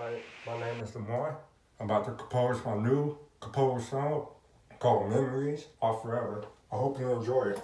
Hi, my name is Lamar. I'm about to compose my new composed song called Memories Are Forever. I hope you enjoy it.